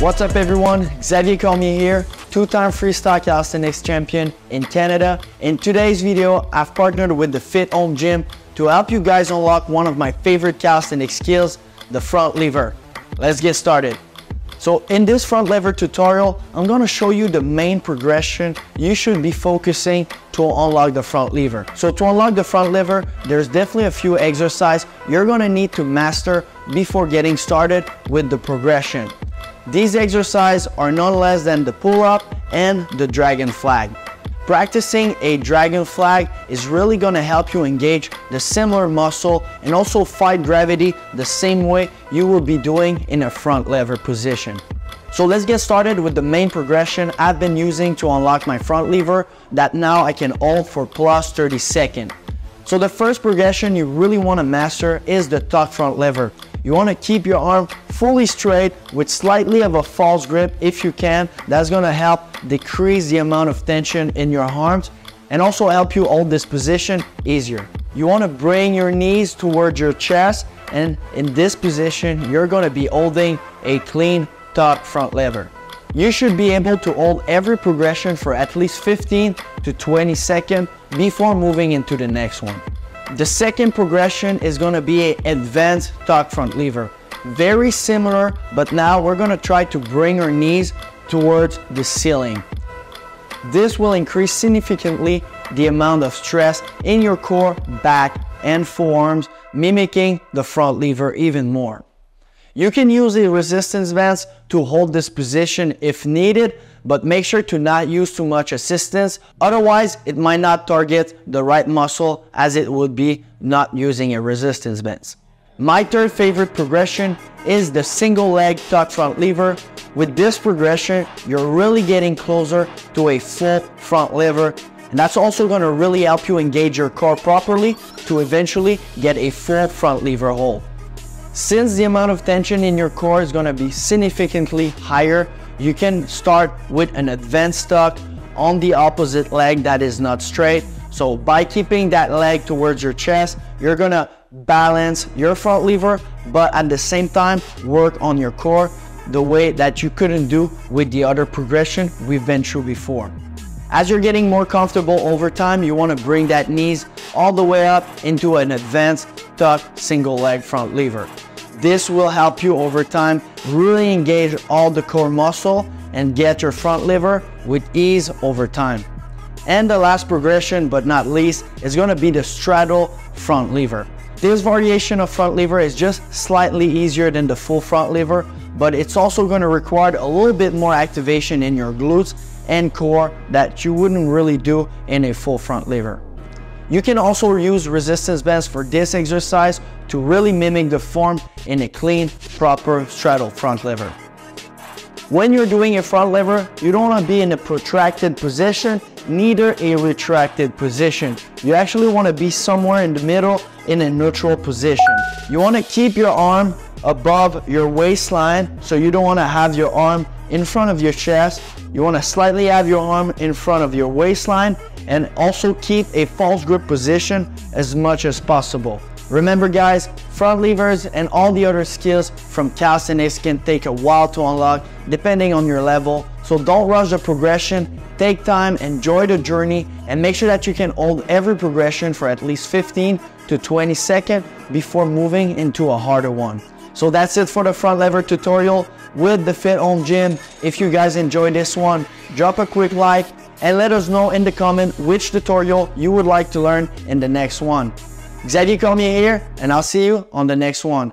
What's up everyone, Xavier Cormier here, two-time freestyle calisthenics champion in Canada. In today's video, I've partnered with the Fit Home Gym to help you guys unlock one of my favorite calisthenics skills, the front lever. Let's get started. So in this front lever tutorial, I'm gonna show you the main progression you should be focusing to unlock the front lever. So to unlock the front lever, there's definitely a few exercises you're gonna need to master before getting started with the progression. These exercises are none less than the pull-up and the dragon flag. Practicing a dragon flag is really gonna help you engage the similar muscle and also fight gravity the same way you will be doing in a front lever position. So let's get started with the main progression I've been using to unlock my front lever that now I can hold for plus 30 seconds. So the first progression you really wanna master is the tuck front lever. You wanna keep your arm fully straight with slightly of a false grip if you can. That's gonna help decrease the amount of tension in your arms and also help you hold this position easier. You wanna bring your knees towards your chest and in this position, you're gonna be holding a clean tuck front lever. You should be able to hold every progression for at least 15 to 20 seconds before moving into the next one. The second progression is gonna be an advanced tuck front lever. Very similar, but now we're gonna try to bring our knees towards the ceiling. This will increase significantly the amount of stress in your core, back, and forearms, mimicking the front lever even more. You can use the resistance bands to hold this position if needed, but make sure to not use too much assistance. Otherwise, it might not target the right muscle as it would be not using a resistance band. My third favorite progression is the single leg tuck front lever. With this progression, you're really getting closer to a full front lever and that's also going to really help you engage your core properly to eventually get a full front lever hold. Since the amount of tension in your core is going to be significantly higher, you can start with an advanced tuck on the opposite leg that is not straight. So by keeping that leg towards your chest, you're gonna balance your front lever, but at the same time, work on your core the way that you couldn't do with the other progression we've been through before. As you're getting more comfortable over time, you wanna bring that knees all the way up into an advanced tuck single leg front lever. This will help you over time really engage all the core muscle and get your front lever with ease over time. And the last progression, but not least, is gonna be the straddle front lever. This variation of front lever is just slightly easier than the full front lever, but it's also gonna require a little bit more activation in your glutes and core that you wouldn't really do in a full front lever. You can also use resistance bands for this exercise to really mimic the form in a clean, proper straddle front lever. When you're doing a front lever, you don't want to be in a protracted position, neither a retracted position. You actually want to be somewhere in the middle in a neutral position. You want to keep your arm above your waistline, so you don't want to have your arm in front of your chest. You want to slightly have your arm in front of your waistline and also keep a false grip position as much as possible. Remember guys, front levers and all the other skills from calisthenics can take a while to unlock depending on your level. So don't rush the progression, take time, enjoy the journey, and make sure that you can hold every progression for at least 15 to 20 seconds before moving into a harder one. So that's it for the front lever tutorial with the Fit Home Gym. If you guys enjoyed this one, drop a quick like and let us know in the comment which tutorial you would like to learn in the next one. Xavier Cormier here, and I'll see you on the next one.